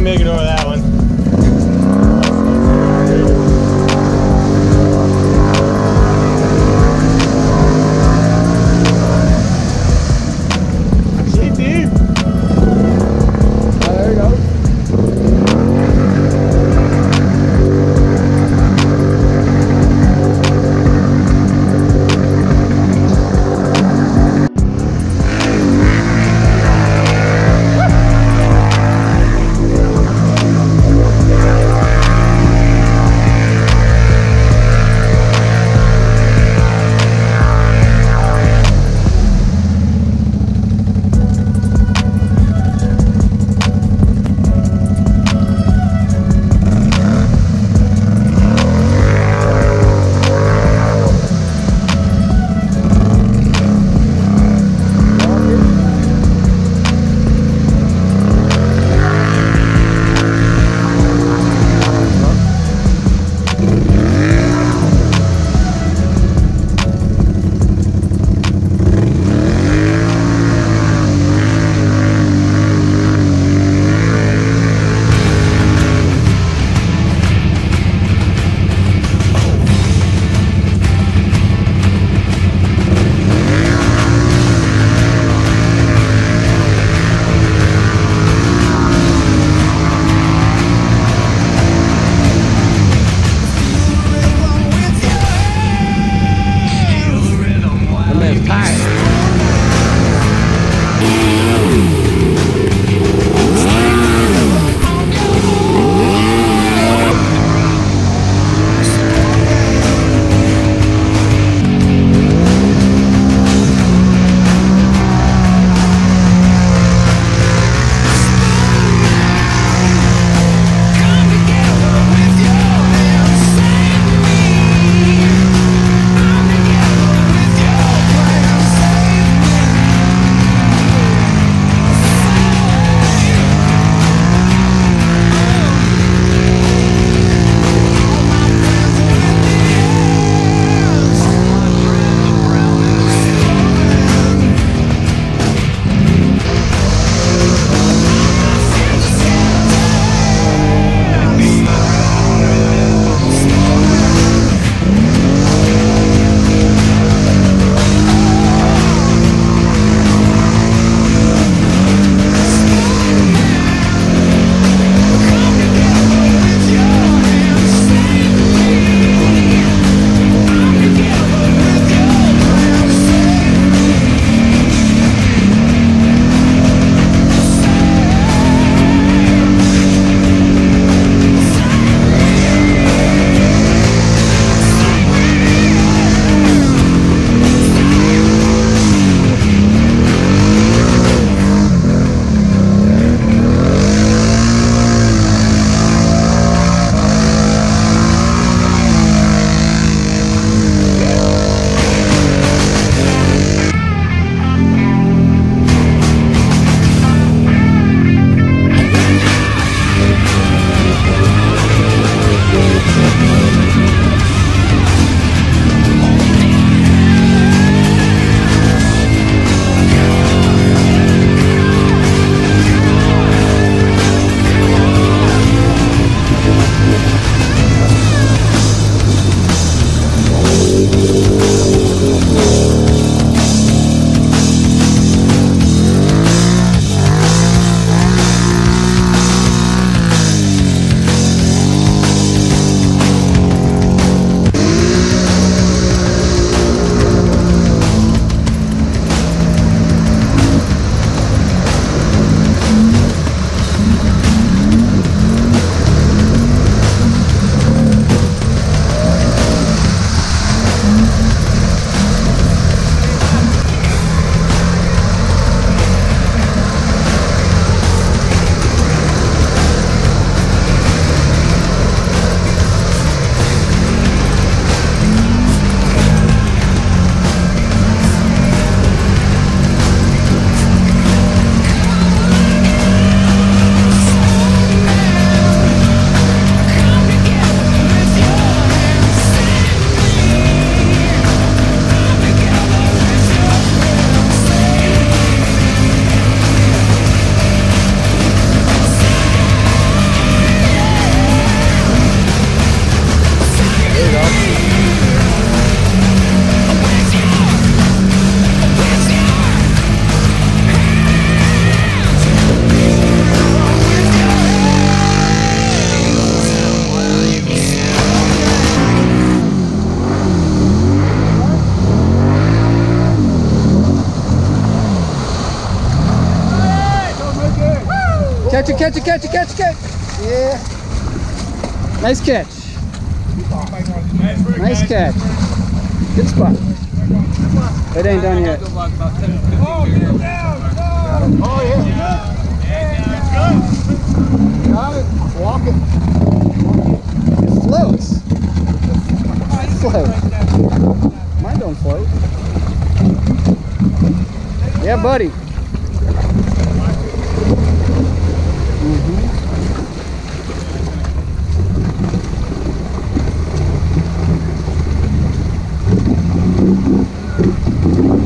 make it over that Catch it, catch it, catch it, catch it, catch it. Yeah. Nice catch. Nice catch. Good spot. It ain't done yet. Oh, yeah. Got it. Walk it. It floats. It floats. Mine don't float. Yeah, buddy. Thank you.